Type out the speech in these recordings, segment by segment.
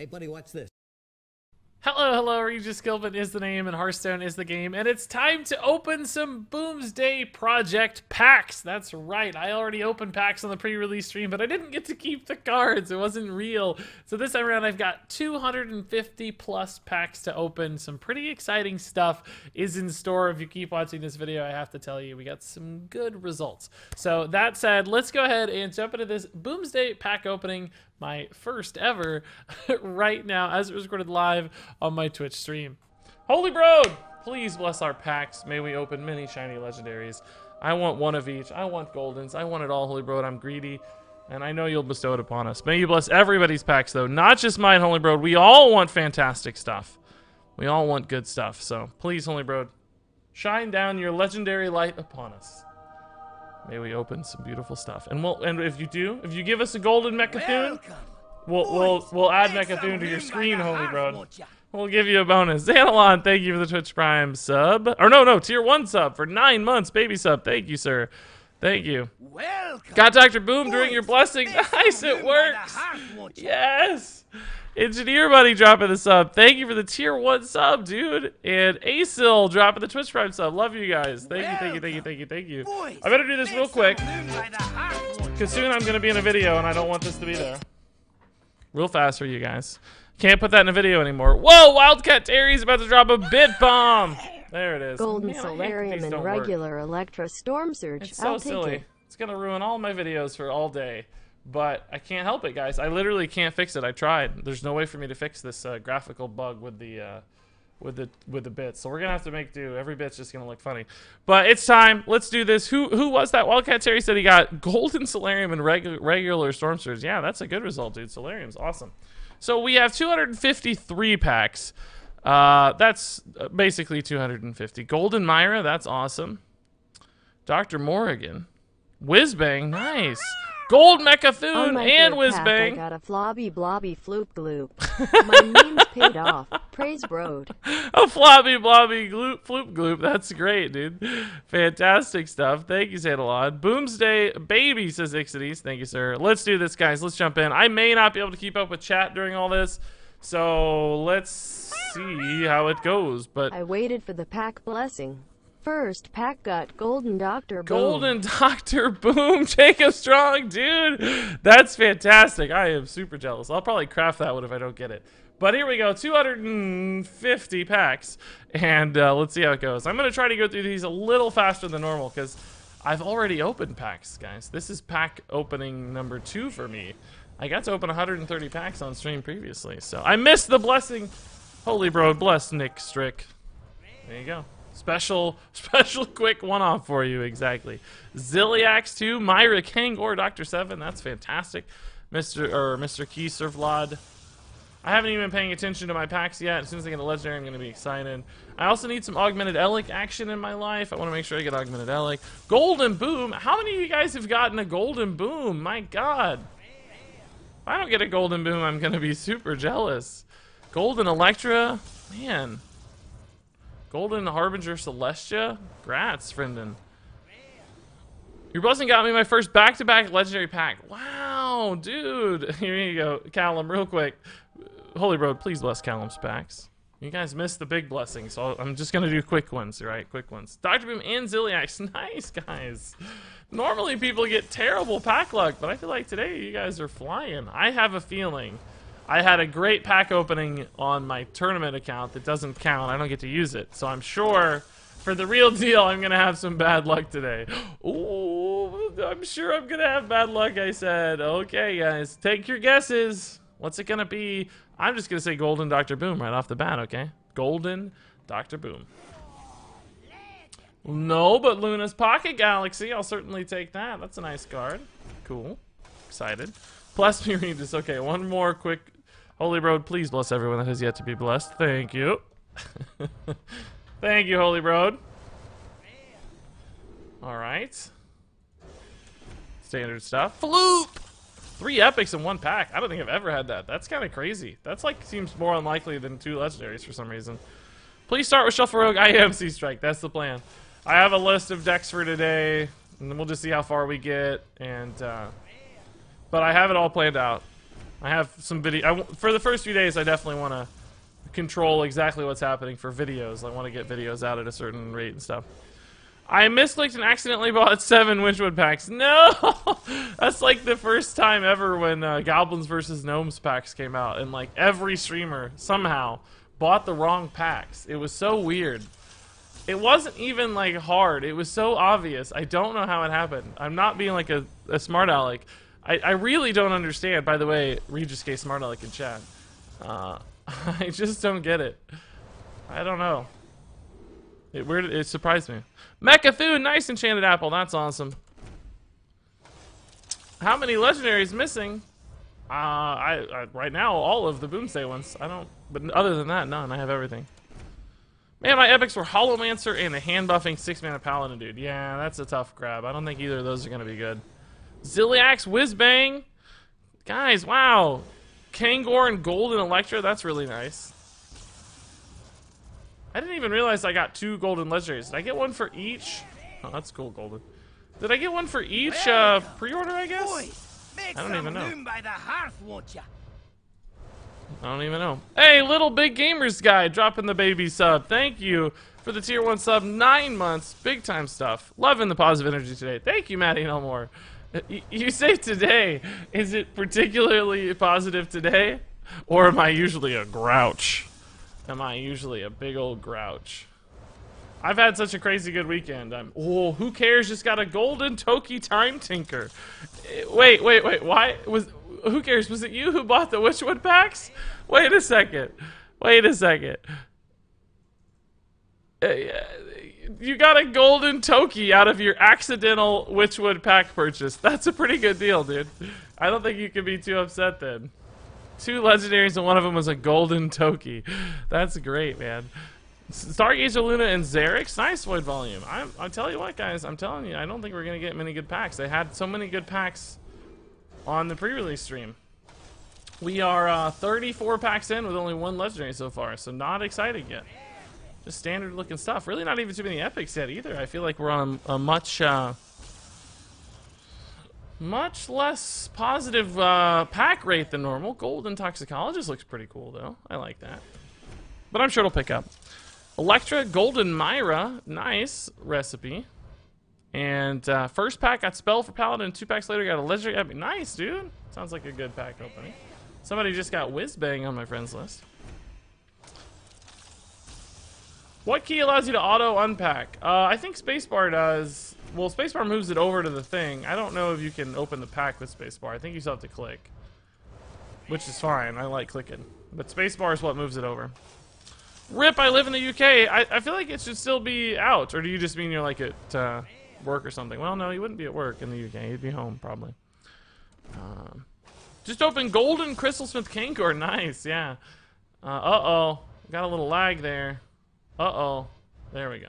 Hey, buddy, watch this. Hello, hello, Regis Killbin is the name and Hearthstone is the game, and it's time to open some Boomsday Project packs. That's right, I already opened packs on the pre-release stream, but I didn't get to keep the cards. It wasn't real. So this time around, I've got 250 plus packs to open. Some pretty exciting stuff is in store. If you keep watching this video, I have to tell you, we got some good results. So that said, let's go ahead and jump into this Boomsday pack opening my first ever right now as it was recorded live on my Twitch stream. Holy Broad, please bless our packs. May we open many shiny legendaries. I want one of each. I want goldens. I want it all, Holy Broad. I'm greedy. And I know you'll bestow it upon us. May you bless everybody's packs, though. Not just mine, Holy Broad. We all want fantastic stuff. We all want good stuff. So please, Holy Broad, shine down your legendary light upon us. May we open some beautiful stuff. And we'll and if you do, if you give us a golden Mecha'thun, we'll we'll we'll add Mecha'thun to your screen, Holy Bro. We'll give you a bonus. Xanalon, thank you for the Twitch Prime sub. Or no, no, tier one sub for nine months, baby sub. Thank you, sir. Thank you. Welcome. Got Dr. Boom during your blessing. Nice, it works. Yes. Engineer Buddy dropping the sub. Thank you for the tier one sub, dude. And Asil dropping the Twitch Prime sub. Love you guys. Thank you, thank you, thank you, thank you, thank you. I better do this real quick. Because soon I'm going to be in a video and I don't want this to be there. Real fast for you guys. Can't put that in a video anymore. Whoa, Wildcat Terry's about to drop a bit bomb. There it is. Golden Man, I hate that Solarium and don't work. regular Electra Storm Surge. It's so I'll take silly. it. It's gonna ruin all my videos for all day. But I can't help it, guys. I literally can't fix it. I tried. There's no way for me to fix this uh, graphical bug with the uh, with the with the bits. So we're gonna have to make do. Every bit's just gonna look funny. But it's time. Let's do this. Who who was that? Wildcat Terry said he got Golden Solarium and regu- regular Storm Surge. Yeah, that's a good result, dude. Solarium's awesome. So we have 253 packs. Uh, that's uh, basically 250. Golden Myra, that's awesome. Dr. Morrigan. Whizbang, nice. Gold On Mecha'thun oh my and pack, I Whizbang. got a flobby blobby floop gloop. My memes paid off. Praise Broad. A floppy blobby gloop floop gloop. That's great, dude. Fantastic stuff. Thank you, Santalon. Boomsday baby, says Ixides. Thank you, sir. Let's do this, guys. Let's jump in. I may not be able to keep up with chat during all this. So let's see how it goes. But I waited for the pack blessing. First pack got Golden Doctor Boom. Golden Doctor Boom, Jacob Strong, dude. That's fantastic. I am super jealous. I'll probably craft that one if I don't get it. But here we go, 250 packs, and uh, let's see how it goes. I'm gonna try to go through these a little faster than normal because I've already opened packs, guys. This is pack opening number two for me. I got to open 130 packs on stream previously, so I missed the blessing. Holy bro, bless Nick Strick. There you go. Special, special quick one-off for you, exactly. Zilliax 2, Myra King, or Dr. 7, that's fantastic. Mr. or Mr. Keiser Vlad. I haven't even been paying attention to my packs yet. As soon as I get a legendary, I'm going to be excited. I also need some augmented Elekk action in my life. I want to make sure I get augmented Elekk. Golden Boom. How many of you guys have gotten a Golden Boom? My God. If I don't get a Golden Boom, I'm going to be super jealous. Golden Electra. Man. Golden Harbinger Celestia? Grats, Frienden. Your blessing got me my first back-to-back legendary pack. Wow, dude. Here you go. Callum, real quick. Holy Road, please bless Callum's packs. You guys missed the big blessing, so I'm just gonna do quick ones, right? Quick ones. Dr. Boom and Zilliax. Nice, guys. Normally people get terrible pack luck, but I feel like today you guys are flying. I have a feeling I had a great pack opening on my tournament account that doesn't count. I don't get to use it. So I'm sure for the real deal, I'm going to have some bad luck today. Ooh, I'm sure I'm going to have bad luck, I said. Okay, guys, take your guesses. What's it going to be? I'm just going to say Golden Dr. Boom right off the bat, okay? Golden Dr. Boom. No, but Luna's Pocket Galaxy. I'll certainly take that. That's a nice card. Cool. Excited. Plus Regis. Okay, one more quick. Holy Road, please bless everyone that has yet to be blessed. Thank you. Thank you, Holy Road. All right. Standard stuff. Floop! Three epics in one pack. I don't think I've ever had that. That's kind of crazy. That's like seems more unlikely than two legendaries for some reason. Please start with Shuffle Rogue. I am Sea Strike. That's the plan. I have a list of decks for today, and then we'll just see how far we get. And uh, but I have it all planned out. I have some video. For the first few days, I definitely want to control exactly what's happening for videos. I want to get videos out at a certain rate and stuff. I misclicked and accidentally bought seven Witchwood packs. No! That's like the first time ever when uh, Goblins vs. Gnomes packs came out, and like every streamer somehow bought the wrong packs. It was so weird. It wasn't even like hard. It was so obvious. I don't know how it happened. I'm not being like a, a smart aleck. I, I really don't understand. By the way, Regis K smart aleck in chat. Uh, I just don't get it. I don't know. It weird. It surprised me. Mecha'thun, nice enchanted apple. That's awesome. How many legendaries missing? Uh, I, I right now all of the Boomsday ones. I don't. But other than that, none. I have everything. Man, my epics were Holomancer and the hand buffing six mana Paladin dude. Yeah, that's a tough grab. I don't think either of those are gonna be good. Zilliax Whizbang. Guys, wow. Kangor and Golden Electra, that's really nice. I didn't even realize I got two golden legendaries. Did I get one for each? Oh, that's cool, golden. Did I get one for each uh, pre-order, I guess? I don't even know. By the hearth, won't ya? I don't even know. Hey, little big gamers guy, dropping the baby sub. Thank you for the tier one sub. Nine months, big time stuff. Loving the positive energy today. Thank you, Maddie No more. You say today. Is it particularly positive today, or am I usually a grouch? Am I usually a big old grouch? I've had such a crazy good weekend. I'm oh, who cares? Just got a golden Toki time tinker. Wait, wait, wait. Why was who cares? Was it you who bought the Witchwood packs? Wait a second. Wait a second. Uh, you got a golden Toki out of your accidental Witchwood pack purchase. That's a pretty good deal, dude. I don't think you can be too upset then. Two legendaries and one of them was a golden Toki. That's great, man. Stargazer Luna and Zerek's, nice void volume. I'm, I'll tell you what, guys. I'm telling you, I don't think we're gonna get many good packs. They had so many good packs on the pre-release stream. We are uh, 34 packs in with only one legendary so far, so not excited yet. Just standard looking stuff. Really not even too many epics yet either. I feel like we're on a, a much, uh, much less positive uh, pack rate than normal. Golden Toxicologist looks pretty cool though. I like that. But I'm sure it'll pick up. Electra, Golden Myra, nice recipe. And uh, first pack got Spell for Paladin, two packs later got a Legendary Epic. Nice, dude. Sounds like a good pack opening. Somebody just got Whiz Bang on my friends list. What key allows you to auto unpack? Uh, I think spacebar does. Well, spacebar moves it over to the thing. I don't know if you can open the pack with spacebar. I think you still have to click. Which is fine. I like clicking. But spacebar is what moves it over. Rip, I live in the UK. I, I feel like it should still be out. Or do you just mean you're like at uh, work or something? Well, no, you wouldn't be at work in the UK. You'd be home, probably. Um, just open Golden Crystalsmith Kangor. Nice, yeah. Uh, uh-oh. Got a little lag there. Uh-oh. There we go.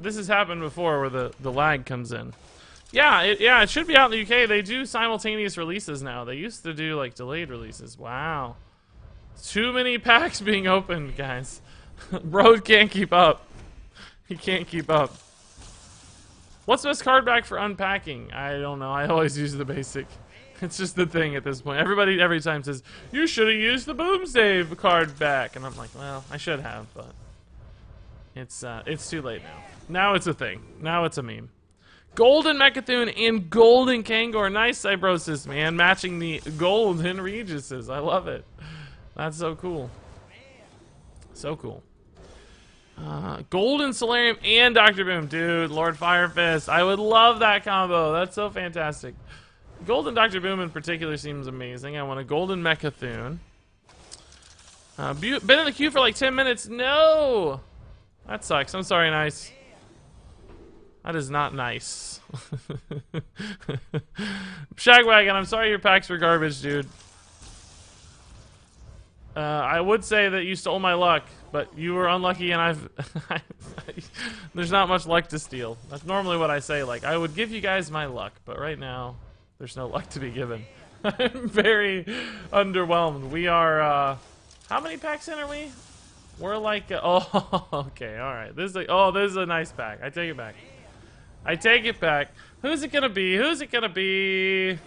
This has happened before where the, the lag comes in. Yeah, it, yeah, it should be out in the UK. They do simultaneous releases now. They used to do, like, delayed releases. Wow. Too many packs being opened, guys. Bro can't keep up. He can't keep up. What's best card back for unpacking? I don't know. I always use the basic. It's just the thing at this point. Everybody every time says, you should have used the boom save card back. And I'm like, well, I should have, but it's uh, it's too late now. Now it's a thing. Now it's a meme. Golden Mecha'thun and Golden Kangor. Nice Cybrosis, man. Matching the golden Regises. I love it. That's so cool. So cool. Uh, Golden Solarium and Dr. Boom. Dude, Lord Firefist. I would love that combo. That's so fantastic. Golden Dr. Boom in particular seems amazing. I want a Golden Mecha'thun. Uh, been in the queue for like 10 minutes. No! That sucks. I'm sorry, Nice. That is not nice. Shagwagon, I'm sorry your packs were garbage, dude. Uh, I would say that you stole my luck, but you were unlucky and I've... there's not much luck to steal. That's normally what I say, like, I would give you guys my luck, but right now... There's no luck to be given. I'm very underwhelmed. We are, uh, how many packs in are we? We're like, oh, okay, all right. This is a, oh, this is a nice pack. I take it back. I take it back. Who's it gonna be? Who's it gonna be?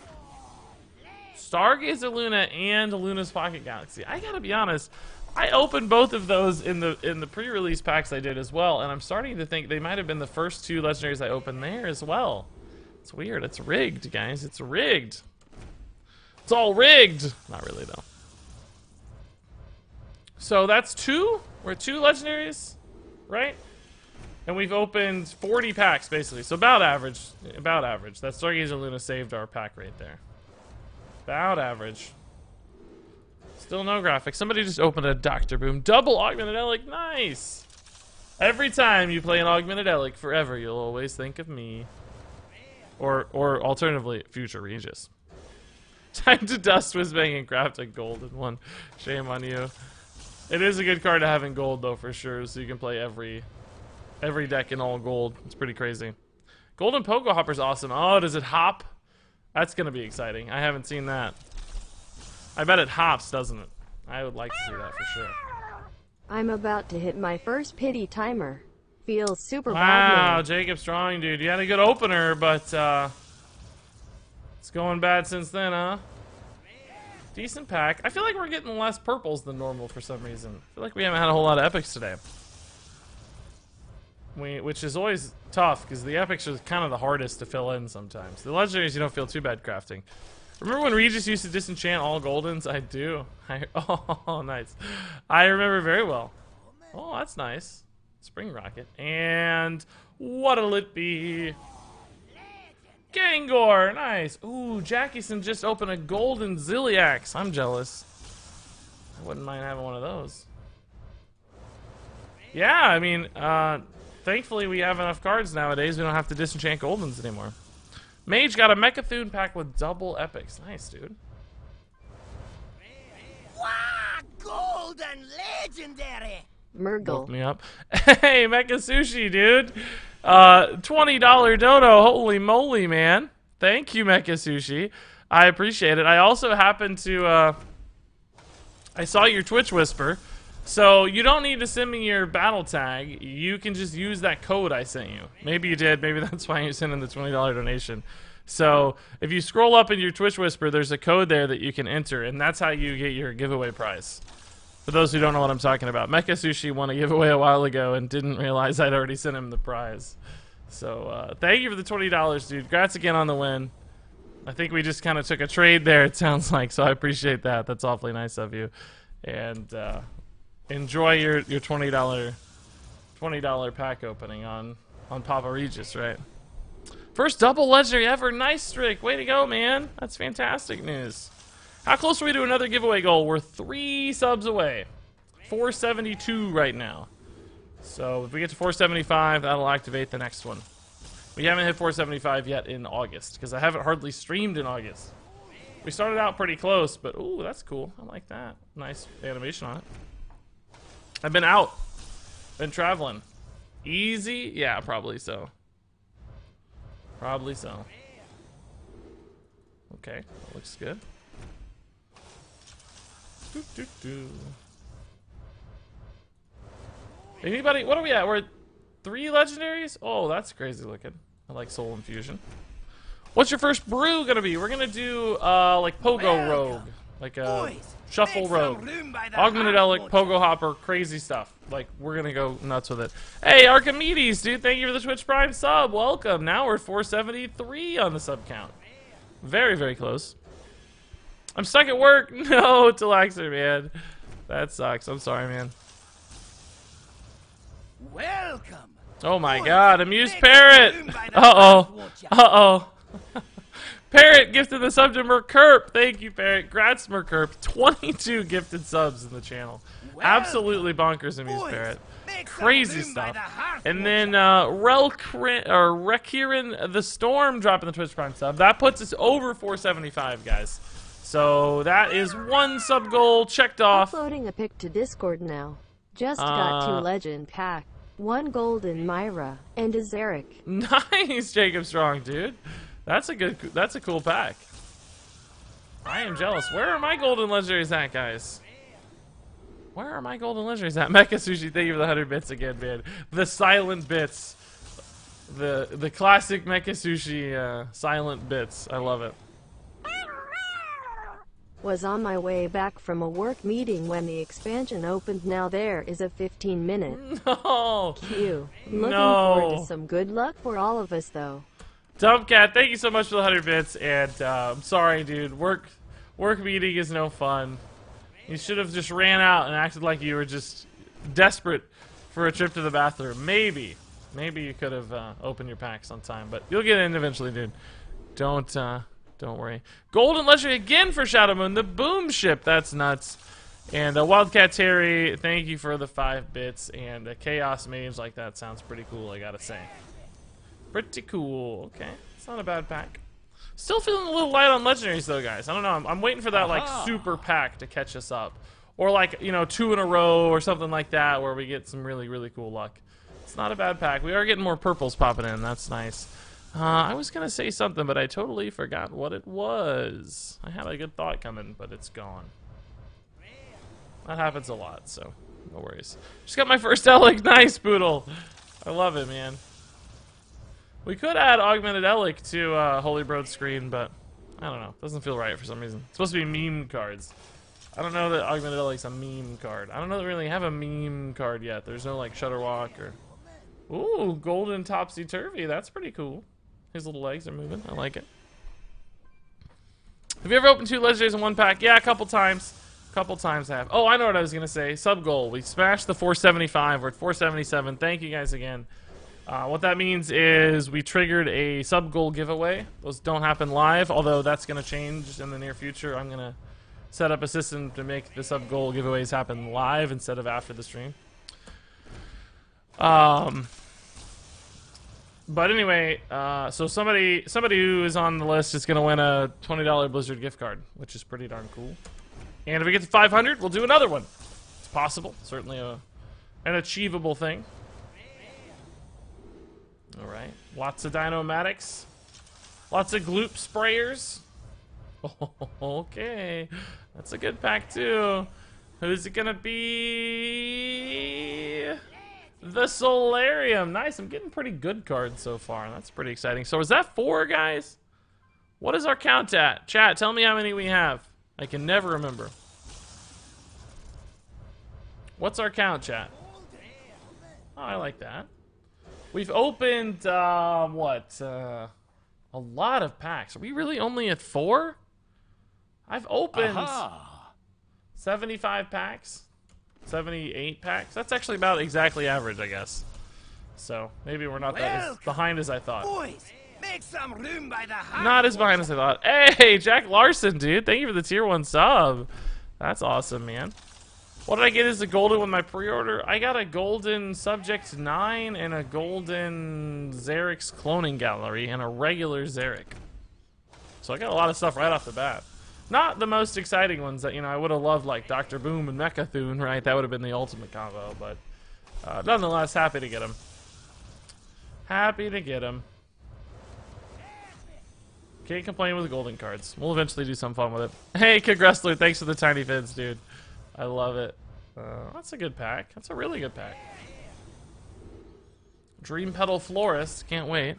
Stargazer Luna and Luna's Pocket Galaxy. I gotta be honest, I opened both of those in the in the pre-release packs I did as well, and I'm starting to think they might have been the first two legendaries I opened there as well. It's weird. It's rigged, guys. It's rigged. It's all rigged. Not really though. So that's two. We're two legendaries, right? And we've opened 40 packs basically. So about average. About average. That Stargazer Luna saved our pack right there. About average. Still no graphics. Somebody just opened a Dr. Boom. Double Augmented Elekk. Nice. Every time you play an Augmented Elekk forever, you'll always think of me. Or, or alternatively, future Regis. Time to dust Whizbang and craft a golden one. Shame on you. It is a good card to have in gold though for sure, so you can play every every deck in all gold. It's pretty crazy. Golden Pogo Hopper's awesome. Oh, does it hop? That's gonna be exciting. I haven't seen that. I bet it hops, doesn't it? I would like to see that for sure. I'm about to hit my first pity timer. Feels super Wow, bad. now. Jacob Strong, dude. You had a good opener, but uh, it's going bad since then, huh? Decent pack. I feel like we're getting less purples than normal for some reason. I feel like we haven't had a whole lot of epics today. We, which is always tough because the epics are kind of the hardest to fill in sometimes. The legendaries you don't feel too bad crafting. Remember when Regis used to disenchant all goldens? I do. I, oh, nice. I remember very well. Oh, that's nice. Spring Rocket. And what'll it be? Kangor, nice. Ooh, Jackieson just opened a golden Zilliax. I'm jealous. I wouldn't mind having one of those. Yeah, I mean, uh, thankfully we have enough cards nowadays. We don't have to disenchant goldens anymore. Mage got a Mecha'thun pack with double epics. Nice, dude. Wow, golden legendary! Woke Murgle. me up. Hey, Mecha Sushi, dude. Uh, $20 dono. Holy moly, man. Thank you, Mecha Sushi. I appreciate it. I also happen to, uh, I saw your Twitch whisper. So you don't need to send me your battle tag. You can just use that code I sent you. Maybe you did. Maybe that's why you sent in the $20 donation. So if you scroll up in your Twitch whisper, there's a code there that you can enter, and that's how you get your giveaway prize. For those who don't know what I'm talking about, Mecha Sushi won a giveaway a while ago and didn't realize I'd already sent him the prize. So uh, thank you for the twenty dollars, dude. Congrats again on the win. I think we just kind of took a trade there. It sounds like so. I appreciate that. That's awfully nice of you. And uh, enjoy your your twenty dollar twenty dollar pack opening on on Papa Regis, right? First double legendary ever. Nice streak. Way to go, man. That's fantastic news. How close are we to another giveaway goal? We're three subs away. 472 right now. So if we get to 475, that'll activate the next one. We haven't hit 475 yet in August because I haven't hardly streamed in August. We started out pretty close, but ooh, that's cool. I like that. Nice animation on it. I've been out. Been traveling. Easy? Yeah, probably so. Probably so. Okay, that looks good. Doo, doo, doo. Anybody? What are we at? We're at three legendaries? Oh, that's crazy looking. I like Soul Infusion. What's your first brew gonna be? We're gonna do uh like Pogo Welcome. Rogue, like a Boys, Shuffle Rogue, room by the Augmented heart, Elekk, won't you? Pogo Hopper, crazy stuff. Like we're gonna go nuts with it. Hey Archimedes, dude, thank you for the Twitch Prime sub. Welcome. Now we're at 473 on the sub count. Very very close. I'm stuck at work. No, Talaxer, man. That sucks. I'm sorry, man. Welcome. Oh my Boys, god, amused parrot! room by the Uh heart, oh. Uh oh. Parrot gifted the sub to Merkerp. Thank you, Parrot. Grats, Merkerp. 22 gifted subs in the channel. Absolutely bonkers, amused Boys, parrot. Crazy stuff. the And then uh, Relkrin or Rekirin the Storm dropping the Twitch Prime sub. That puts us over 475, guys. So that is one sub goal checked off. Uploading a pic to Discord now. Just got Uh, two legend pack. One golden Myra and a Zerek. Nice, Jacob Strong, dude. That's a good. That's a cool pack. I am jealous. Where are my golden legendaries at, guys? Where are my golden legendaries at? Mecha Sushi, thank you for the hundred bits again, man. The silent bits. The the classic Mecha Sushi uh, silent bits. I love it. Was on my way back from a work meeting when the expansion opened. Now there is a 15 minute No. queue. Looking No. forward to some good luck for all of us though. Dumpcat, thank you so much for the 100 bits. And uh, I'm sorry, dude. Work work meeting is no fun. You should have just ran out and acted like you were just desperate for a trip to the bathroom. Maybe. Maybe you could have uh, opened your packs on time, but you'll get in eventually, dude. Don't uh, don't worry. Golden Legendary again for Shadow Moon, the boom ship. That's nuts. And uh, Wildcat Terry, thank you for the five bits. And uh, Chaos Mage, like that sounds pretty cool, I gotta say. Pretty cool. Okay, it's not a bad pack. Still feeling a little light on legendaries though, guys. I don't know. I'm, I'm waiting for that like super pack to catch us up, or like you know two in a row or something like that, where we get some really really cool luck. It's not a bad pack. We are getting more purples popping in. That's nice. Uh, I was gonna say something, but I totally forgot what it was. I had a good thought coming, but it's gone. That happens a lot, so no worries. Just got my first Elekk. Nice, Poodle. I love it, man. We could add augmented Elekk to uh, Holy Broad screen, but I don't know. Doesn't feel right for some reason. It's supposed to be meme cards. I don't know that augmented Elekk's a meme card. I don't know that we really have a meme card yet. There's no like Shudderwock or. Ooh, golden topsy turvy. That's pretty cool. His little legs are moving. I like it. Have you ever opened two legendaries in one pack? Yeah, a couple times. A couple times I have. Oh, I know what I was gonna say. Sub goal. We smashed the 475. We're at 477. Thank you guys again. Uh, what that means is we triggered a sub goal giveaway. Those don't happen live, although that's going to change in the near future. I'm going to set up a system to make the sub goal giveaways happen live instead of after the stream. Um, but anyway, uh, so somebody somebody who is on the list is going to win a twenty dollar Blizzard gift card, which is pretty darn cool. And if we get to 500, we'll do another one. It's possible, certainly a an achievable thing. All right. Lots of Dynomatics. Lots of Gloop sprayers. okay. That's a good pack, too. Who's it going to be? The Solarium. Nice. I'm getting pretty good cards so far. That's pretty exciting. So is that four, guys? What is our count at? Chat, tell me how many we have. I can never remember. What's our count, chat? Oh, I like that. We've opened, uh, what, uh, a lot of packs. Are we really only at four? I've opened 75 packs, 78 packs. That's actually about exactly average, I guess. So maybe we're not that as behind as I thought. Boys, make some room by the. Not as behind as I thought. Hey, Jack Larson, dude. Thank you for the tier one sub. That's awesome, man. What did I get as a golden with my pre-order? I got a golden Subject 9 and a golden Zerek's cloning gallery and a regular Zerek. So I got a lot of stuff right off the bat. Not the most exciting ones that, you know, I would have loved like Dr. Boom and Mecha'thun, right? That would have been the ultimate combo, but uh, nonetheless, happy to get them. Happy to get them. Can't complain with the golden cards. We'll eventually do some fun with it. Hey, Kid Wrestler, thanks for the tiny fins, dude. I love it. Uh, that's a good pack. That's a really good pack. Dream Petal Florist. Can't wait.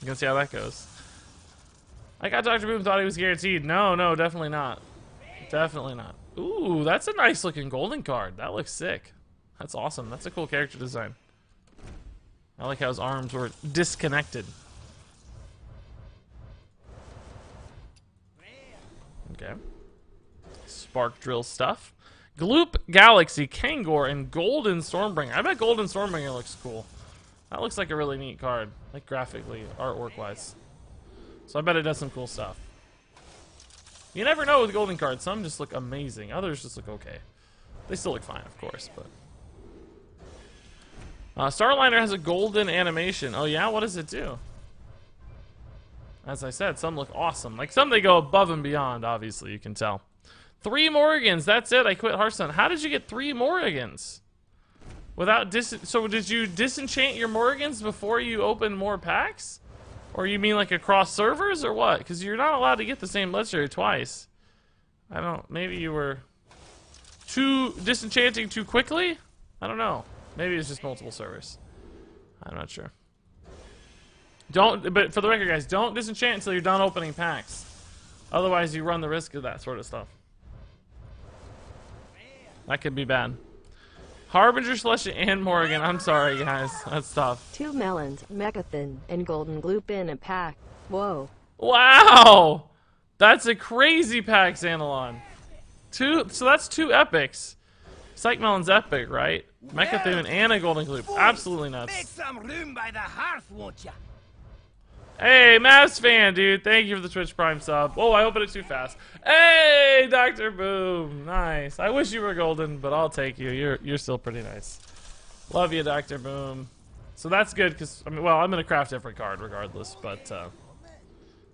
You can see how that goes. I got Dr. Boom thought he was guaranteed. No, no, definitely not. Definitely not. Ooh, that's a nice looking golden card. That looks sick. That's awesome. That's a cool character design. I like how his arms were disconnected. Okay. Spark drill stuff. Gloop Galaxy, Kangor, and Golden Stormbringer. I bet Golden Stormbringer looks cool. That looks like a really neat card, like graphically, artwork wise. So I bet it does some cool stuff. You never know with golden cards. Some just look amazing. Others just look okay. They still look fine, of course, but. Uh, Starliner has a golden animation. Oh yeah, what does it do? As I said, some look awesome. Like some they go above and beyond. Obviously, you can tell. Three Morgans. That's it. I quit Hearthstone. How did you get three Morgans? Without dis. So did you disenchant your Morgans before you open more packs? Or you mean like across servers or what? Because you're not allowed to get the same legendary twice. I don't. Maybe you were too disenchanting too quickly. I don't know. Maybe it's just multiple servers. I'm not sure. Don't. But for the record, guys, don't disenchant until you're done opening packs. Otherwise, you run the risk of that sort of stuff. That could be bad. Harbinger, Celestia, and Morgan. I'm sorry, guys. That's tough. Two melons, Mecha'thun, and Golden Gloop in a pack. Whoa. Wow! That's a crazy pack, Xanalon. Two, so that's two epics. Psych Melon's epic, right? Mecha'thun and a Golden Gloop. Absolutely nuts. Make some room by the hearth, won't ya? Hey, Mavs fan, dude. Thank you for the Twitch Prime sub. Oh, I opened it too fast. Hey, Dr. Boom. Nice. I wish you were golden, but I'll take you. You're you're still pretty nice. Love you, Dr. Boom. So that's good because I mean, well, I'm gonna craft every card regardless, but uh,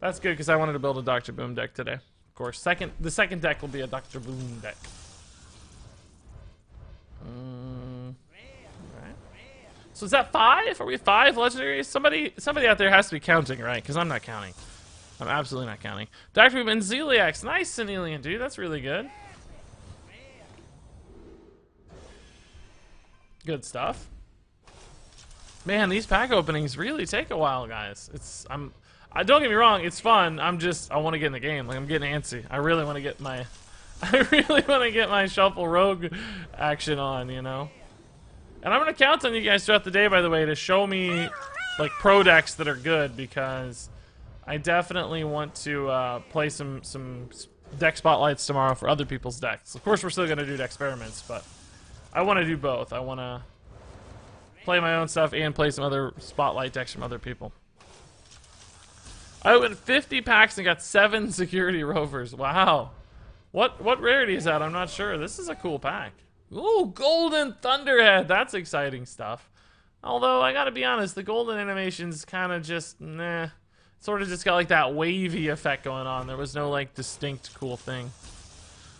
that's good because I wanted to build a Dr. Boom deck today. Of course, second the second deck will be a Dr. Boom deck. Mm, alright. So is that five? Are we five legendaries? Somebody, somebody out there has to be counting, right? Because I'm not counting. I'm absolutely not counting. Dr. Boom and Zilliax. Nice, Senelian, dude. That's really good. Good stuff. Man, these pack openings really take a while, guys. It's I'm. I don't get me wrong. It's fun. I'm just. I want to get in the game. Like I'm getting antsy. I really want to get my. I really want to get my shuffle rogue action on. You know. And I'm gonna count on you guys throughout the day, by the way, to show me like pro decks that are good because I definitely want to uh, play some some deck spotlights tomorrow for other people's decks. Of course, we're still gonna do deck experiments, but I want to do both. I want to play my own stuff and play some other spotlight decks from other people. I opened 50 packs and got seven security rovers. Wow. What what rarity is that? I'm not sure. This is a cool pack. Ooh, golden thunderhead. That's exciting stuff. Although I gotta be honest, the golden animations kind of just nah. Sort of just got like that wavy effect going on. There was no like distinct cool thing.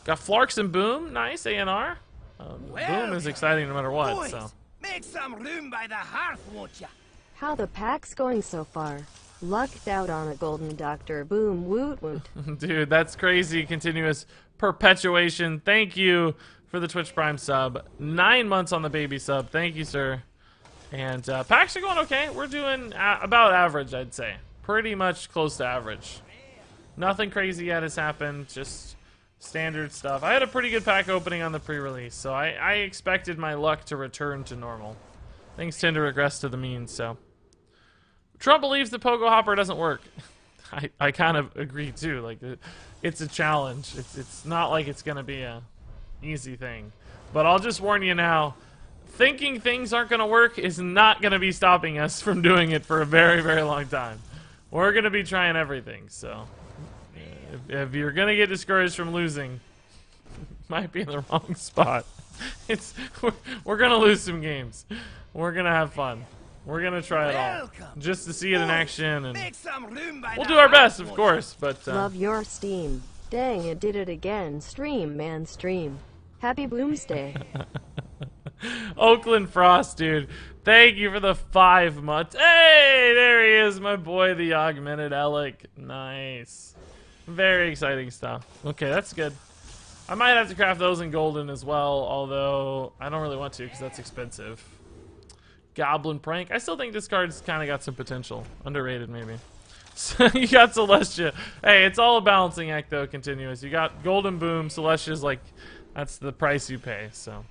Got Flarks and Boom. Nice ANR. Uh, boom is exciting no matter what. Boys, So make some room by the hearth, won't ya? How the pack's going so far? Lucked out on a Golden Doctor. Boom, woot woot. Dude, that's crazy. Continuous perpetuation. Thank you for the Twitch Prime sub. Nine months on the baby sub. Thank you, sir. And uh, packs are going okay. We're doing about average, I'd say. Pretty much close to average. Nothing crazy yet has happened. Just standard stuff. I had a pretty good pack opening on the pre-release, so I, I expected my luck to return to normal. Things tend to regress to the mean, so. Trump believes the pogo hopper doesn't work. I, I kind of agree too. Like it, it's a challenge. It's it's not like it's gonna be a easy thing. But I'll just warn you now. Thinking things aren't gonna work is not gonna be stopping us from doing it for a very very long time. We're gonna be trying everything. So if, if you're gonna get discouraged from losing, might be in the wrong spot. It's we're, we're gonna lose some games. We're gonna have fun. We're gonna try it all just to see it in action and. Make some room by We'll do our best, of course, but uh, Love your steam. Dang, it did it again. Stream, man, stream. Happy Bloomsday. Oakland Frost, dude. Thank you for the five months. Hey, there he is, my boy, the augmented Elekk. Nice. Very exciting stuff. Okay, that's good. I might have to craft those in golden as well, although I don't really want to because that's expensive. Goblin Prank. I still think this card's kind of got some potential. Underrated, maybe. So you got Celestia. Hey, it's all a balancing act, though, continuous. You got Golden Boom. Celestia's like, that's the price you pay, so.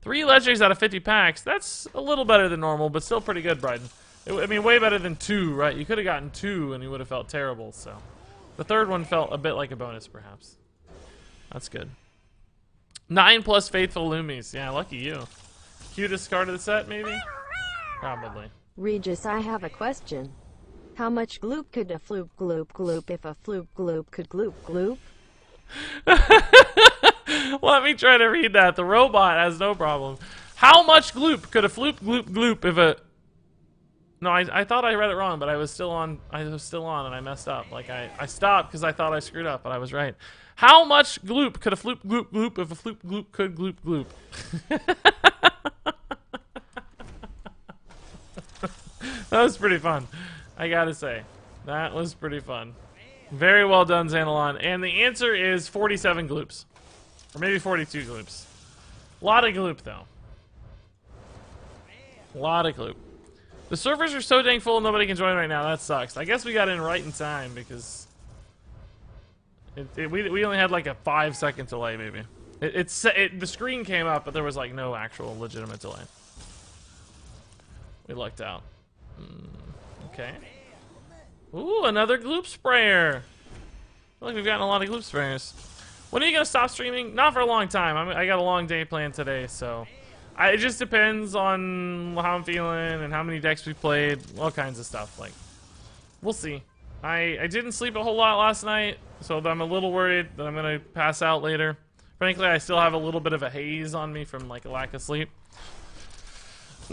Three legendaries out of 50 packs. That's a little better than normal, but still pretty good, Bryden. It- I mean, way better than two, right? You could have gotten two and you would have felt terrible, so. The third one felt a bit like a bonus, perhaps. That's good. Nine plus Faithful Loomies. Yeah, lucky you. Cutest card of the set, maybe? Probably. Regis, I have a question. How much gloop could a floop gloop gloop if a floop gloop could gloop gloop? Let me try to read that. The robot has no problem. How much gloop could a floop gloop gloop if a No, I, I thought I read it wrong, but I was still on I was still on and I messed up. Like I, I stopped because I thought I screwed up, but I was right. How much gloop could a floop gloop gloop if a floop gloop could gloop gloop? that was pretty fun. I gotta say. That was pretty fun. Very well done, Xanalon. And the answer is 47 gloops. Or maybe 42 gloops. A lot of gloop, though. A lot of gloop. The servers are so dang full, nobody can join right now. That sucks. I guess we got in right in time because it, it, we, we only had like a five second delay, maybe. It, it, the screen came up, but there was like no actual legitimate delay. We lucked out. Mm, okay. Ooh, another gloop sprayer. Like we've gotten a lot of gloop sprayers. When are you gonna stop streaming? Not for a long time. I, mean, I got a long day planned today, so I, it just depends on how I'm feeling and how many decks we played, all kinds of stuff. Like, we'll see. I I didn't sleep a whole lot last night, so I'm a little worried that I'm gonna pass out later. Frankly, I still have a little bit of a haze on me from like a lack of sleep.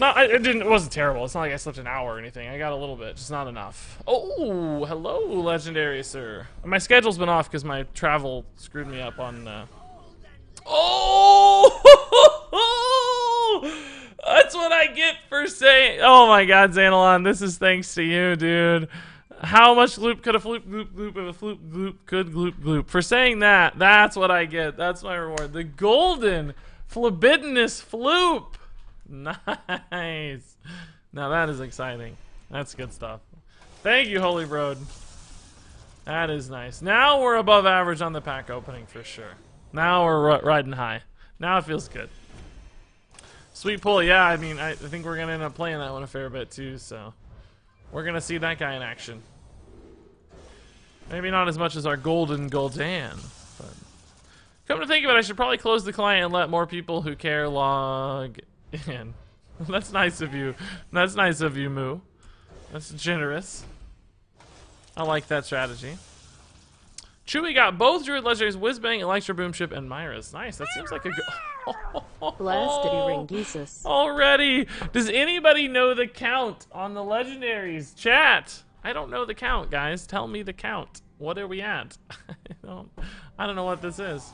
No, I, it didn't. It wasn't terrible. It's not like I slept an hour or anything. I got a little bit, just not enough. Oh, hello, legendary sir. My schedule's been off because my travel screwed me up on. Uh... Oh, that's what I get for saying. Oh my God, Xanalon, this is thanks to you, dude. How much loop could a floop gloop gloop if a floop gloop could gloop gloop? For saying that, that's what I get. That's my reward. The golden flobbidinous floop. Nice. Now that is exciting. That's good stuff. Thank you, Holy Road. That is nice. Now we're above average on the pack opening for sure. Now we're riding high. Now it feels good. Sweet pull, yeah, I mean, I, think we're going to end up playing that one a fair bit too, so... We're going to see that guy in action. Maybe not as much as our golden Gul'dan, but... Come to think of it, I should probably close the client and let more people who care log in. That's nice of you. That's nice of you, Moo. That's generous. I like that strategy. Chewy got both Druid Legendaries, Whizbang, Electro Boomship, and Myra's. Nice. That seems like a good. Blessed ring Jesus. Already. Does anybody know the count on the legendaries? Chat. I don't know the count, guys. Tell me the count. What are we at? I don't, I don't know what this is.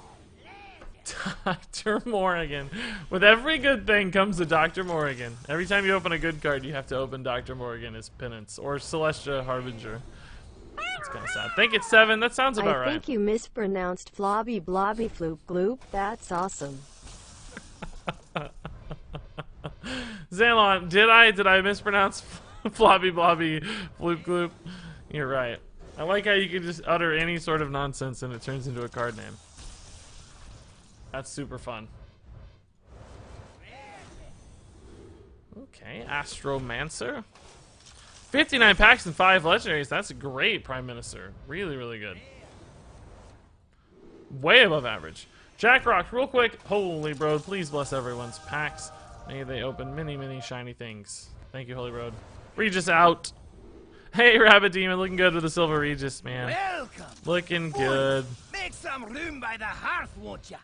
Dr. Morrigan. With every good thing comes a Dr. Morrigan. Every time you open a good card, you have to open Dr. Morrigan as penance. Or Celestia Harbinger. It's kind of sad. I think it's seven. That sounds about I right. think you mispronounced flobby blobby floop gloop. That's awesome. Xalon, did I did I mispronounce flobby blobby floop gloop? You're right. I like how you can just utter any sort of nonsense and it turns into a card name. That's super fun. Okay, Astromancer. 59 packs and 5 legendaries. That's great, Prime Minister. Really, really good. Way above average. Jack Rock, real quick. Holy Road, please bless everyone's packs. May they open many, many shiny things. Thank you, Holy Road. Regis out. Hey, Rabbit Demon, looking good with the Silver Regis, man. Welcome. Looking good. Make some room by the hearth, won't ya?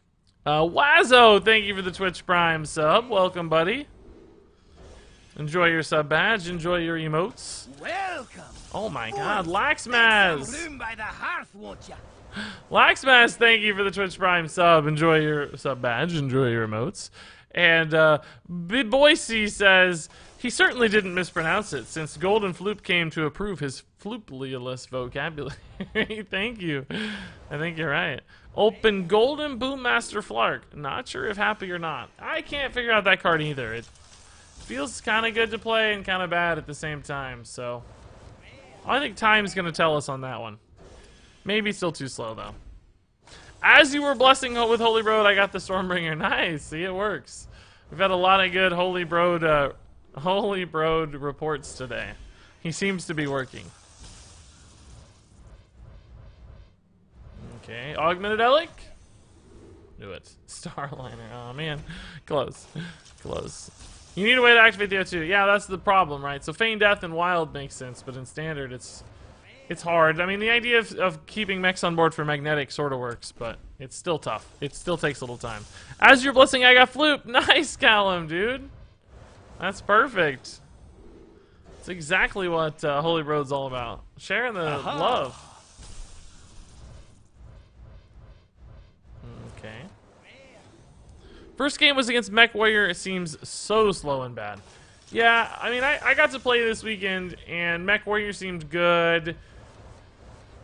Uh, Wazo, thank you for the Twitch Prime sub. Welcome, buddy. Enjoy your sub badge. Enjoy your emotes. Welcome. Oh my God, Some Laxmaz. room by the hearth, won't ya? Laxmaz, thank you for the Twitch Prime sub. Enjoy your sub badge. Enjoy your emotes. And uh, Big Boise says he certainly didn't mispronounce it since Golden Floop came to approve his flooplialist vocabulary. thank you. I think you're right. Open Golden Boommaster Flark. Not sure if happy or not. I can't figure out that card either. It feels kind of good to play and kind of bad at the same time. So I think time's going to tell us on that one. Maybe still too slow though. As you were blessing with Holy Road, I got the Stormbringer. Nice. See, it works. We've had a lot of good Holy Broad, uh, Holy Broad reports today. He seems to be working. Okay, Augmented Elekk. Do it. Starliner. Oh man, close, close. You need a way to activate the O2. Yeah, that's the problem, right? So Feign Death and Wild makes sense, but in Standard, it's it's hard. I mean, the idea of, of keeping mechs on board for magnetic sort of works, but it's still tough. It still takes a little time. As your blessing, I got Floop. Nice, Callum, dude. That's perfect. It's exactly what uh, Holy Road's all about. Sharing the Aha. love. Okay. First game was against Mech Warrior. It seems so slow and bad. Yeah, I mean, I, I got to play this weekend, and Mech Warrior seemed good.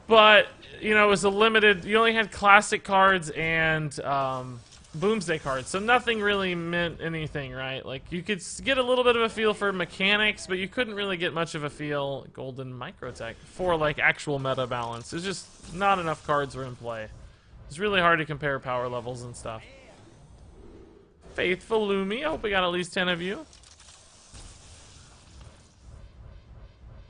But, you know, it was a limited... You only had classic cards and um, Boomsday cards, so nothing really meant anything, right? Like, you could get a little bit of a feel for mechanics, but you couldn't really get much of a feel, Golden Microtech, for, like, actual meta balance. It's just not enough cards were in play. It's really hard to compare power levels and stuff. Faithful Lumi. I hope we got at least 10 of you.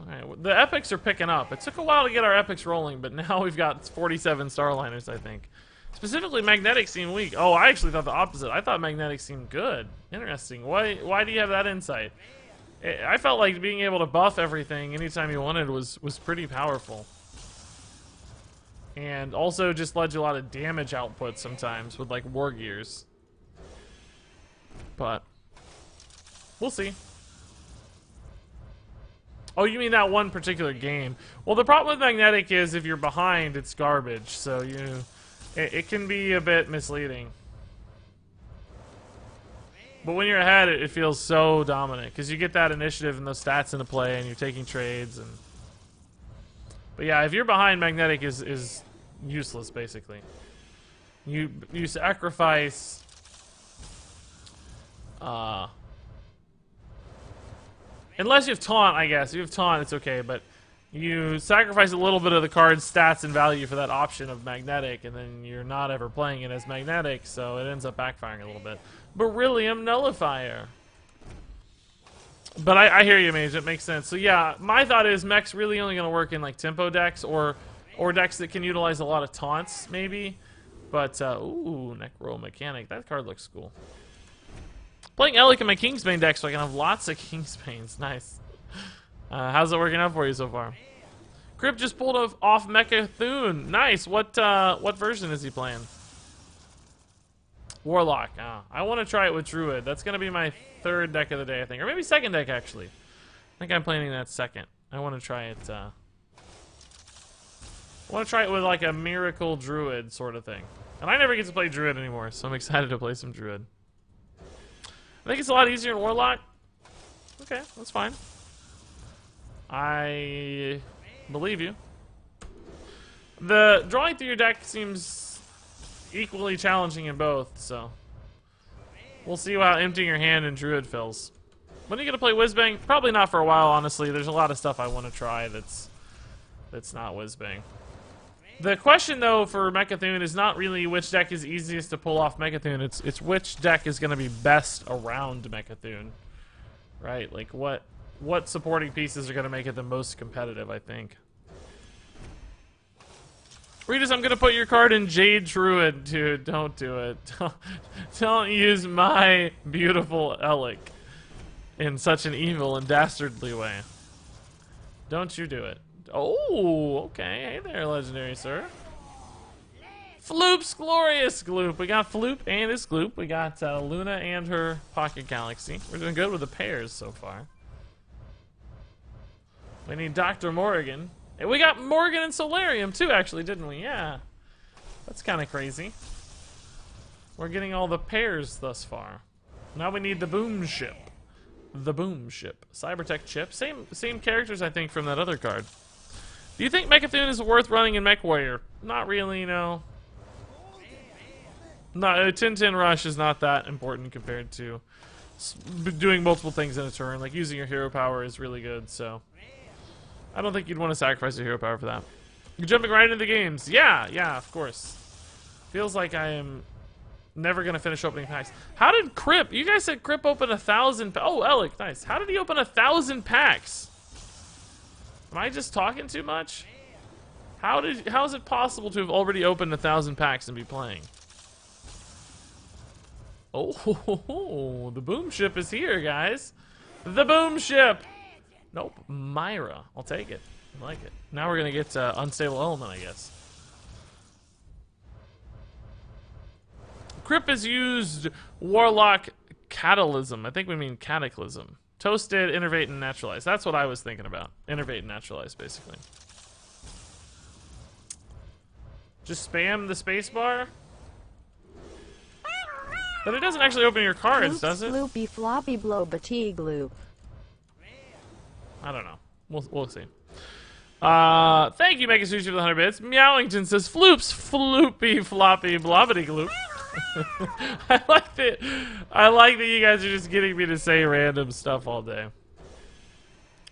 Alright, the epics are picking up. It took a while to get our epics rolling, but now we've got 47 Star Aligners, I think. Specifically, Magnetic seemed weak. Oh, I actually thought the opposite. I thought Magnetic seemed good. Interesting. Why Why do you have that insight? I felt like being able to buff everything anytime you wanted was, was pretty powerful. And also just led to a lot of damage output sometimes with like War Gears. But, we'll see. Oh, you mean that one particular game? Well, the problem with Magnetic is if you're behind, it's garbage. So you, it, it can be a bit misleading. But when you're ahead, it, it feels so dominant because you get that initiative and those stats into play, and you're taking trades. And but yeah, if you're behind, Magnetic is is useless basically. You you sacrifice. Uh, Unless you have taunt, I guess. If you have taunt, it's okay, but you sacrifice a little bit of the card's stats and value for that option of magnetic, and then you're not ever playing it as magnetic, so it ends up backfiring a little bit. Beryllium Nullifier. But I, I hear you, Mage. It makes sense. So yeah, my thought is mech's really only going to work in like tempo decks or or decks that can utilize a lot of taunts, maybe. But uh, ooh, Necro Mechanic. That card looks cool. Playing Elekk in my Kingsbane deck so I can have lots of Kingsbanes. Nice. Uh, how's it working out for you so far? Kripp just pulled off, off Mecha'thun. Nice. What uh, what version is he playing? Warlock. Ah, I want to try it with Druid. That's going to be my third deck of the day, I think. Or maybe second deck, actually. I think I'm planning that second. I want to try it. Uh, I want to try it with like a Miracle Druid sort of thing. And I never get to play Druid anymore, so I'm excited to play some Druid. I think it's a lot easier in Warlock. Okay, that's fine. I believe you. The drawing through your deck seems equally challenging in both, so we'll see how emptying your hand in Druid feels. When are you gonna play Whizbang? Probably not for a while, honestly. There's a lot of stuff I want to try that's that's not Whizbang. The question though for Mecha'thun is not really which deck is easiest to pull off Mecha'thun. It's it's which deck is going to be best around Mecha'thun, right? Like what what supporting pieces are going to make it the most competitive? I think. Regis, I'm going to put your card in Jade Druid, dude. Don't do it. Don't, don't use my beautiful Elekk in such an evil and dastardly way. Don't you do it. Oh, okay. Hey there, legendary sir. Floop's glorious gloop. We got Floop and his gloop. We got uh, Luna and her pocket galaxy. We're doing good with the pairs so far. We need Dr. Morrigan. And we got Morrigan and Soularium too, actually, didn't we? Yeah. That's kind of crazy. We're getting all the pairs thus far. Now we need the boom ship. The boom ship. Cybertech chip. Same same characters, I think, from that other card. Do you think Mecha'thun is worth running in MechWarrior? Not really, no. No, uh, Tintin Rush is not that important compared to doing multiple things in a turn. Like, using your hero power is really good, so... I don't think you'd want to sacrifice your hero power for that. You're jumping right into the games. Yeah, yeah, of course. Feels like I am never going to finish opening packs. How did Kripp... You guys said Kripp open a thousand... Oh, Alec, nice. How did he open a thousand packs? Am I just talking too much? How did how is it possible to have already opened a thousand packs and be playing? Oh, ho, ho, ho. the boom ship is here, guys. The boom ship. Nope, Myra. I'll take it. I like it. Now we're gonna get uh, unstable element, I guess. Kripp has used Warlock Catalysm. I think we mean Cataclysm. Toasted, innervate, and naturalize. That's what I was thinking about. Innervate and naturalize, basically. Just spam the spacebar. But it doesn't actually open your cards, Oops, does it? Loopy floppy blow batig loop. I don't know. We'll, we'll see. Uh, thank you, Mega Sushi, for the 100 bits. Meowington says, Floops, floopy, floppy, blobbity gloop. I like that. I like that you guys are just getting me to say random stuff all day.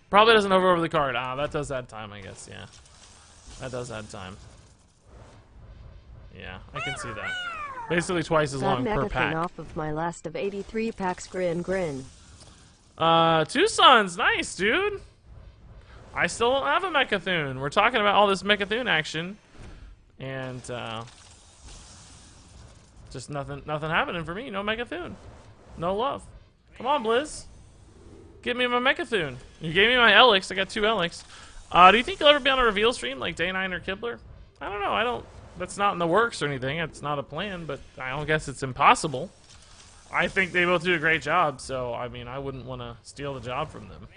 Probably doesn't hover over the card. Ah, that does add time, I guess. Yeah, that does add time. Yeah, I can see that. Basically twice as Got long per pack. off of my last of 83 packs. Grin, grin. Uh, Tucson's nice, dude. I still don't have a Mecha'thun. We're talking about all this Mecha'thun action, and uh, just nothing, nothing happening for me. No Mecha'thun, no love. Come on, Blizz, give me my Mecha'thun. You gave me my Elekks. I got two Elekks. Uh, do you think you'll ever be on a reveal stream like Day Nine or Kibler? I don't know. I don't. That's not in the works or anything. It's not a plan, but I don't guess it's impossible. I think they both do a great job, so I mean, I wouldn't want to steal the job from them.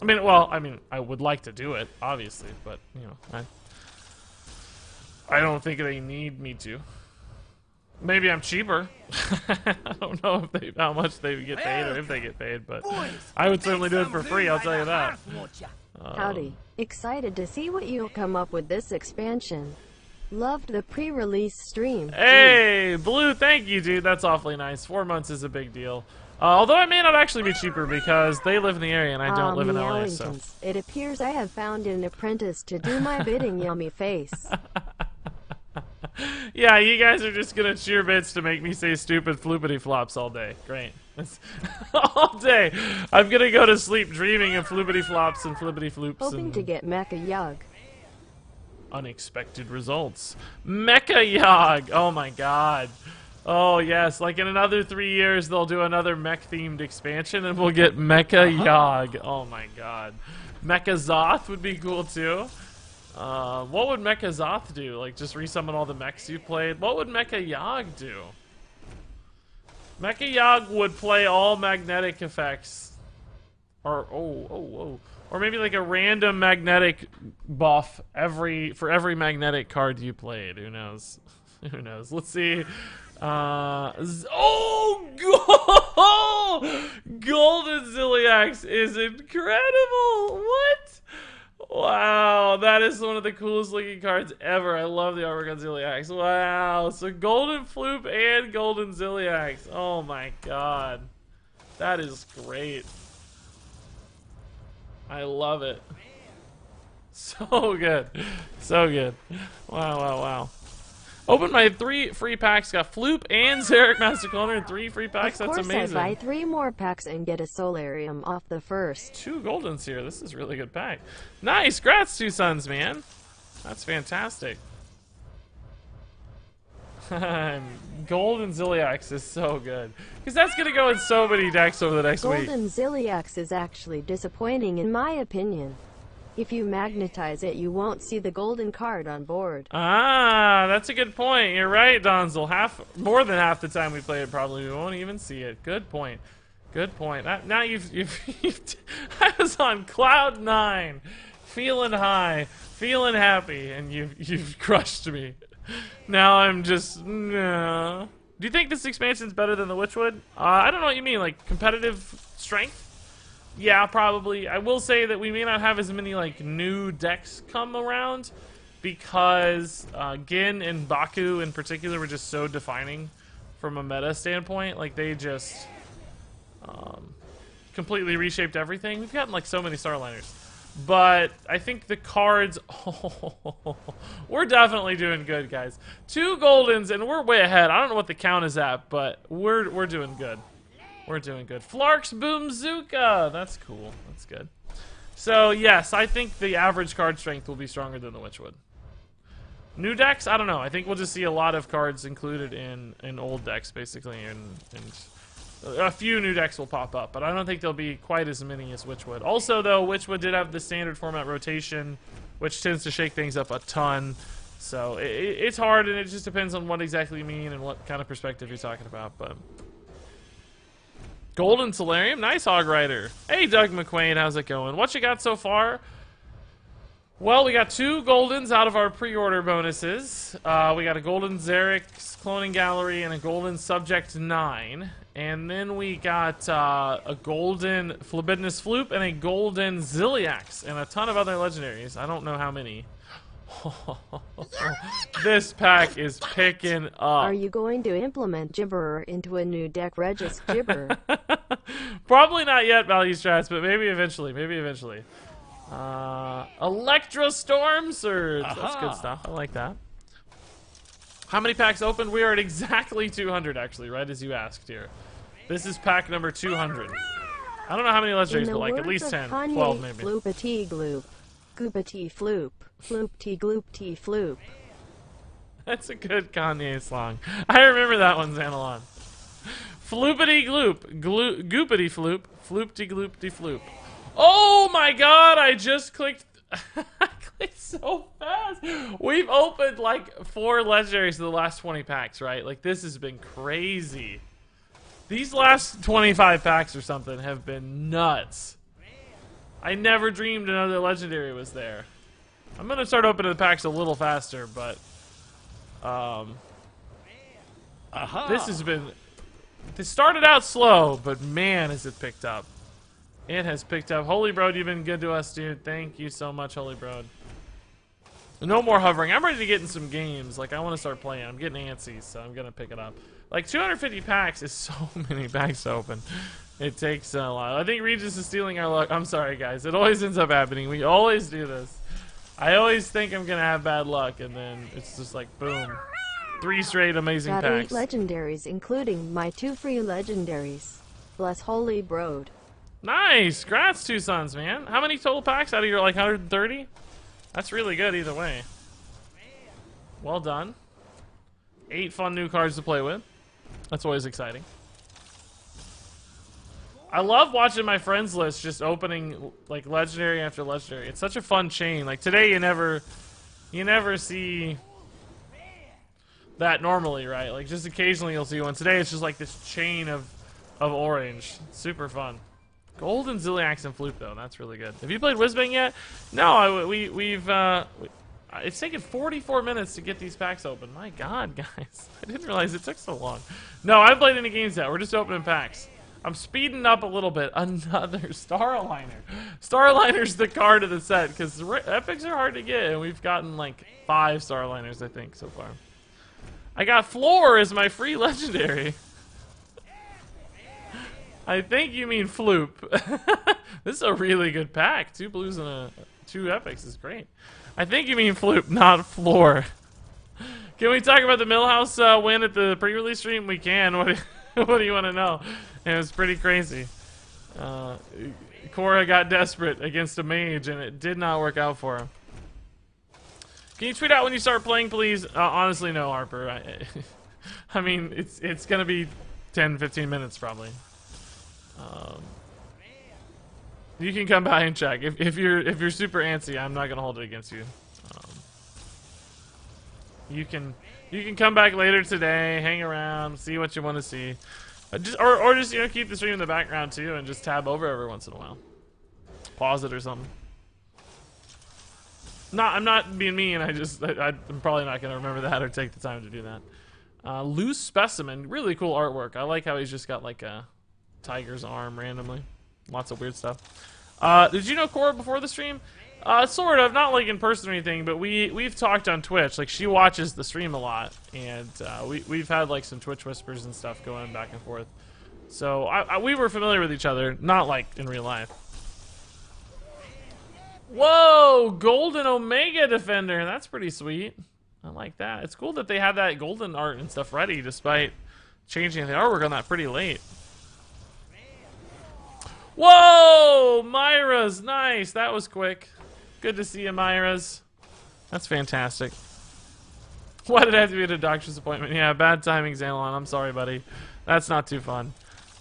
I mean, well, I mean, I would like to do it, obviously, but you know, I, I don't think they need me to. Maybe I'm cheaper. I don't know if they, how much they get paid or if they get paid, but I would certainly do it for free. I'll tell you that. hearth. Howdy. Excited to see what you'll come up with this expansion. Loved the pre-release stream. Hey, Blue, thank you, dude. That's awfully nice. Four months is a big deal. Uh, although it may not actually be cheaper because they live in the area and I don't Ah, live in LA, so. It appears I have found an apprentice to do my bidding, yummy face. Yeah, you guys are just gonna cheer bits to make me say stupid floopity flops all day. Great. All day. I'm gonna go to sleep dreaming of floopity flops and flippity floops Hoping and to get Mecha Yog. unexpected results. Mecha Yog! Oh my god. Oh yes, like in another three years they'll do another mech themed expansion and we'll get Mecha uh-huh. Yog. Oh my god. Mecha Zoth would be cool too. Uh, what would Mecha Zoth do? Like just resummon all the mechs you played? What would Mecha Yog do? Mecha Yog would play all magnetic effects. Or oh oh oh. Or maybe like a random magnetic buff every for every magnetic card you played. Who knows? Who knows? Let's see. Uh, oh, gold! Golden Zilliax is incredible. What? Wow, that is one of the coolest looking cards ever. I love the artwork on Zilliax. Wow, so Golden Floop and Golden Zilliax. Oh my god. That is great. I love it. So good. So good. Wow, wow, wow. Open my three free packs. Got Floop and Zerek Master Cloner in three free packs. of That's course, I amazing. buy three more packs and get a Soularium off the first. Two Goldens here. This is a really good pack. Nice. Grats, two sons, man. That's fantastic. Golden Zilliax is so good. Because that's going to go in so many decks over the next week. Golden Zilliax is actually disappointing in my opinion. If you magnetize it, you won't see the golden card on board. Ah, that's a good point. You're right, Donzel. Half, more than half the time we play it, probably we won't even see it. Good point. Good point. Now you've, you've, you've, I was on cloud nine, feeling high, feeling happy, and you've, you've crushed me. Now I'm just, no. Do you think this expansion's better than the Witchwood? Uh, I don't know what you mean. Like competitive strength? Yeah, probably. I will say that we may not have as many like new decks come around because uh, Genn and Baku in particular were just so defining from a meta standpoint. Like they just um, completely reshaped everything. We've gotten like so many Star Aligners, but I think the cards. we're definitely doing good, guys. Two Goldens and we're way ahead. I don't know what the count is at, but we're we're doing good. We're doing good. Flark's Boom-Zooka! That's cool. That's good. So, yes, I think the average card strength will be stronger than the Witchwood. New decks? I don't know. I think we'll just see a lot of cards included in, in old decks, basically, and, and a few new decks will pop up, but I don't think there'll be quite as many as Witchwood. Also, though, Witchwood did have the standard format rotation, which tends to shake things up a ton. So, it, it's hard, and it just depends on what exactly you mean and what kind of perspective you're talking about, but... Golden Soularium, nice Hog Rider. Hey, Doug McQuain, how's it going? What you got so far? Well, we got two Goldens out of our pre-order bonuses. Uh, we got a Golden Zerek's Cloning Gallery and a Golden Subject 9. And then we got uh, a Golden Flobbidinous Floop and a Golden Zilliax and a ton of other legendaries. I don't know how many. this pack is picking up. Are you going to implement Gibberer into a new deck, Regis Gibber? Probably not yet, value strats, but maybe eventually. Maybe eventually. Uh, Electra Stormsurge. That's good stuff. I like that. How many packs opened? We are at exactly 200, actually, right as you asked here. This is pack number 200. I don't know how many In legendaries, the but like at least 10, Kanye, 12 maybe. Floopity gloop. Goopity floop. Floopty gloopty floop. That's a good Kanye song. I remember that one, Xanalon. Floopity gloop. Glo- goopity floop. Floopty gloopty floop. Oh my god, I just clicked. I clicked so fast. We've opened like four legendaries in the last 20 packs, right? Like, this has been crazy. These last 25 packs or something have been nuts. I never dreamed another legendary was there. I'm gonna start opening the packs a little faster, but um, this has been. This started out slow, but man, has it picked up. It has picked up. Holy Broad, you've been good to us, dude. Thank you so much, Holy Broad. No more hovering. I'm ready to get in some games. Like, I want to start playing. I'm getting antsy, so I'm going to pick it up. Like, 250 packs is so many packs to open. It takes a lot. I think Regis is stealing our luck. I'm sorry, guys. It always ends up happening. We always do this. I always think I'm going to have bad luck, and then it's just like, boom. Three straight amazing Got packs. eight legendaries, including my two free legendaries. Bless Holy Broad. Nice! Grats, two sons, man. How many total packs out of your like 130? That's really good either way. Well done. Eight fun new cards to play with. That's always exciting. I love watching my friends list just opening like legendary after legendary. It's such a fun chain. Like today you never you never see that normally, right? Like just occasionally you'll see one. Today it's just like this chain of of orange. Super fun. Golden Zilliax and Floop though, that's really good. Have you played Whizbang yet? No, I, we we've uh, we, it's taken 44 minutes to get these packs open. My God, guys, I didn't realize it took so long. No, I haven't played any games yet. We're just opening packs. I'm speeding up a little bit. Another Star Aligner. Starliner's the card of the set because epics are hard to get, and we've gotten like five Star Aligners, I think, so far. I got Floor as my free legendary. I think you mean Floop. this is a really good pack. Two blues and a two epics is great. I think you mean Floop, not Floor. Can we talk about the Millhouse uh, win at the pre-release stream? We can. What do, what do you want to know? It was pretty crazy. Uh, Cora got desperate against a mage, and it did not work out for him. Can you tweet out when you start playing, please? Uh, honestly, no, Harper. I, I mean, it's it's gonna be 10, 15 minutes probably. Um, you can come by and check if, if you're if you're super antsy. I'm not gonna hold it against you. Um, you can you can come back later today, hang around, see what you want to see, just, or or just you know keep the stream in the background too, and just tab over every once in a while. Pause it or something. Not I'm not being mean. I just I, I'm probably not gonna remember that or take the time to do that. Uh, loose specimen, really cool artwork. I like how he's just got like a tiger's arm randomly. Lots of weird stuff. Uh, did you know Cora before the stream? Uh, sort of, not like in person or anything, but we we've talked on Twitch. Like she watches the stream a lot, and uh, we we've had like some Twitch whispers and stuff going back and forth. So I, I, we were familiar with each other, not like in real life. Whoa, Golden Omega Defender. That's pretty sweet. I like that. It's cool that they had that golden art and stuff ready, despite changing the artwork on that pretty late. Whoa! Myra's nice. That was quick. Good to see you, Myra's. That's fantastic. Why did I have to be at a doctor's appointment? Yeah, bad timing, Xanalon. I'm sorry, buddy. That's not too fun.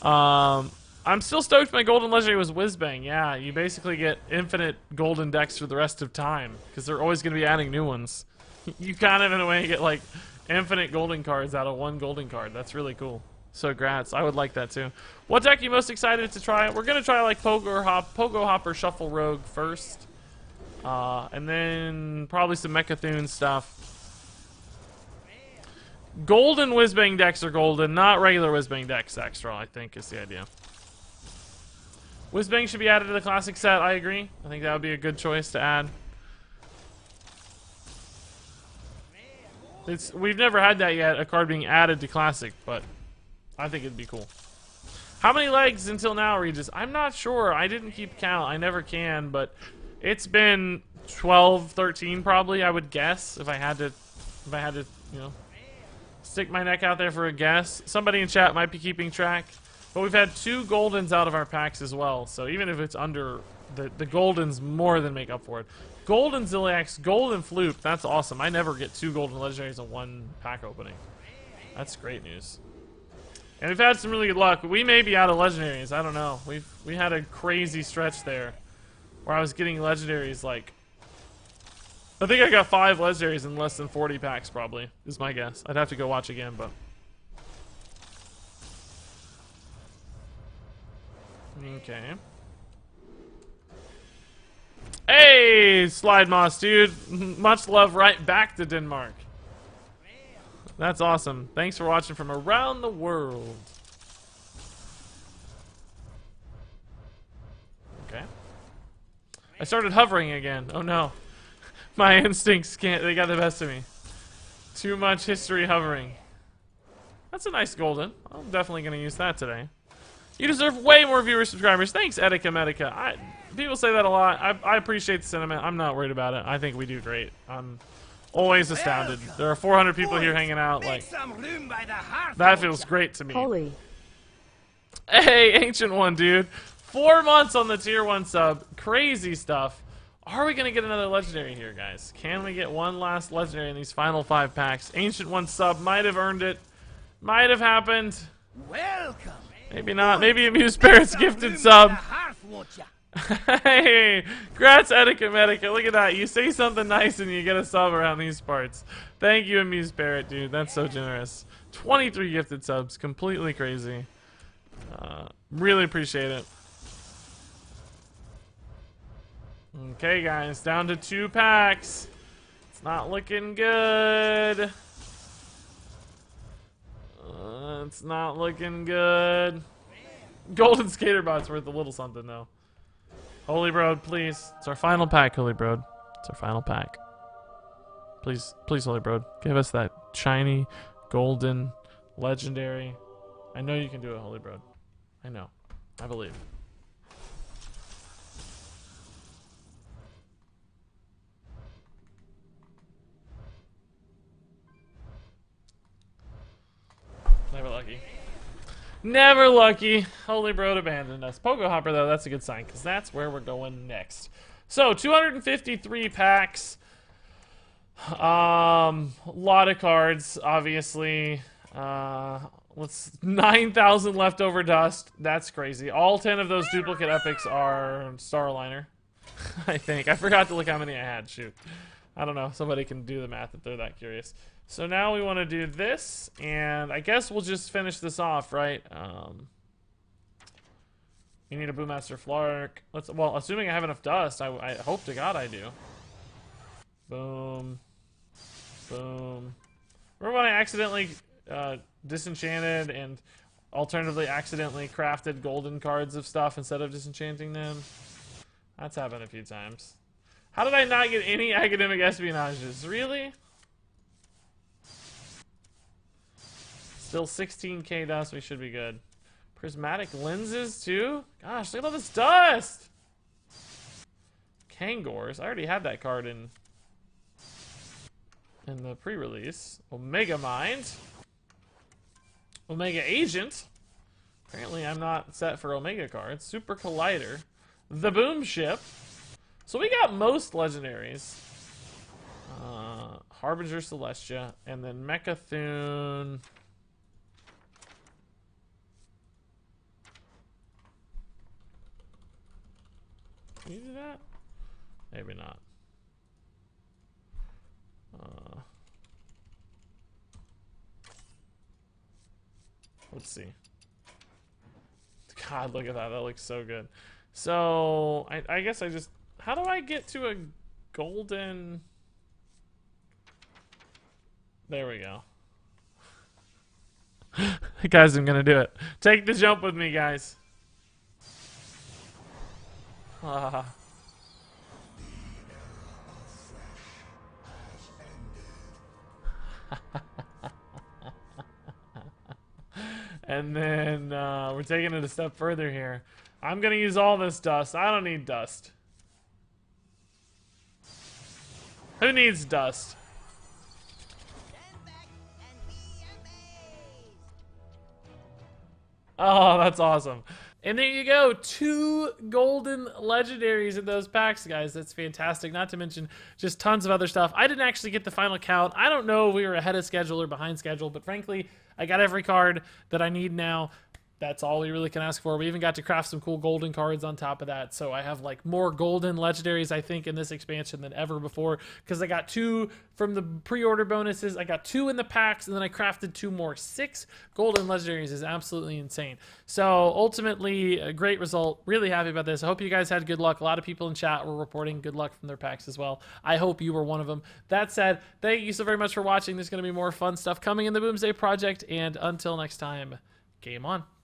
Um, I'm still stoked my golden legendary was Whizbang. Yeah, you basically get infinite golden decks for the rest of time because they're always going to be adding new ones. You kind of, in a way, get like infinite golden cards out of one golden card. That's really cool. So grats. I would like that too. What deck are you most excited to try? We're gonna try like Pogo Hop, Pogo Hopper Shuffle Rogue first, uh, and then probably some Mecha'thun stuff. Golden Whizbang decks are golden, not regular Whizbang decks extra. I think is the idea. Whizbang should be added to the classic set. I agree. I think that would be a good choice to add. It's we've never had that yet, a card being added to classic, but I think it'd be cool. How many legs until now, Regis? I'm not sure. I didn't keep count. I never can, but it's been 12, 13 probably, I would guess, if I had to if I had to, you know, stick my neck out there for a guess. Somebody in chat might be keeping track. But we've had two Goldens out of our packs as well. So even if it's under... The, the Goldens more than make up for it. Golden Zilliax, Golden Floop. That's awesome. I never get two Golden Legendaries in one pack opening. That's great news. And we've had some really good luck. We may be out of legendaries. I don't know. We've we had a crazy stretch there where I was getting legendaries like I think I got five legendaries in less than 40 packs probably is my guess. I'd have to go watch again, but Okay. Hey, Slide Moss, dude. Much love right back to Denmark. That's awesome. Thanks for watching from around the world. Okay. I started hovering again. Oh no. My instincts can't, they got the best of me. Too much history hovering. That's a nice golden. I'm definitely going to use that today. You deserve way more viewers, subscribers. Thanks, Etika Medica. I, people say that a lot. I, I appreciate the sentiment. I'm not worried about it. I think we do great. I'm always astounded. There are 400 people here hanging out. Like some room by the hearth, that feels great to me. Holy. Hey, ancient one, dude. Four months on the tier one sub. Crazy stuff. Are we gonna get another legendary here, guys? Can we get one last legendary in these final five packs? Ancient one sub might have earned it. Might have happened. Welcome. Maybe not. Maybe Amuse Spirits gifted sub. By the hearth, won't hey, congrats, Etika Medica. Look at that. You say something nice and you get a sub around these parts. Thank you, Amuse Parrot, dude. That's so generous. 23 gifted subs. Completely crazy. Uh, really appreciate it. Okay, guys. Down to two packs. It's not looking good. Uh, it's not looking good. Golden Skater Bot's worth a little something, though. Holy Broad, please. It's our final pack, Holy Broad. It's our final pack. Please, please, Holy Broad, give us that shiny, golden, legendary. I know you can do it, Holy Broad. I know. I believe. Never lucky. Never lucky. Holy Broad abandoned us. Pogo Hopper, though, that's a good sign, because that's where we're going next. So, 253 packs. Um, a lot of cards, obviously. Uh, let's 9,000 leftover dust. That's crazy. All 10 of those duplicate epics are Star Aligner. I think. I forgot to look how many I had. Shoot. I don't know. Somebody can do the math if they're that curious. So now we want to do this, and I guess we'll just finish this off, right? Um, you need a Boommaster Flark. Let's. Well, assuming I have enough dust, I, I hope to God I do. Boom. Boom. Remember when I accidentally uh, disenchanted and alternatively accidentally crafted golden cards of stuff instead of disenchanting them? That's happened a few times. How did I not get any academic espionages? Really? Still 16k dust, we should be good. Prismatic lenses, too? Gosh, look at all this dust! Kangors, I already had that card in in the pre-release. Omega Mind. Omega Agent. Apparently I'm not set for Omega cards. Super Collider. The Boom Ship. So we got most legendaries. Uh, Harbinger Celestia. And then Mecha'thun. Can you do that? Maybe not. Uh, let's see. God, look at that. That looks so good. So, I, I guess I just... How do I get to a golden... There we go. guys, I'm gonna do it. Take the jump with me, guys. And then uh, we're taking it a step further here. I'm going to use all this dust. I don't need dust. Who needs dust? Oh, that's awesome. And there you go. Two golden legendaries in those packs, guys. That's fantastic. Not to mention just tons of other stuff. I didn't actually get the final count. I don't know if we were ahead of schedule or behind schedule, but frankly, I got every card that I need now that's all we really can ask for. We even got to craft some cool golden cards on top of that. So I have like more golden legendaries, I think, in this expansion than ever before because I got two from the pre order bonuses. I got two in the packs, and then I crafted two more. Six golden legendaries is absolutely insane. So ultimately, a great result. Really happy about this. I hope you guys had good luck. A lot of people in chat were reporting good luck from their packs as well. I hope you were one of them. That said, thank you so very much for watching. There's going to be more fun stuff coming in the Boomsday Project. And until next time, game on.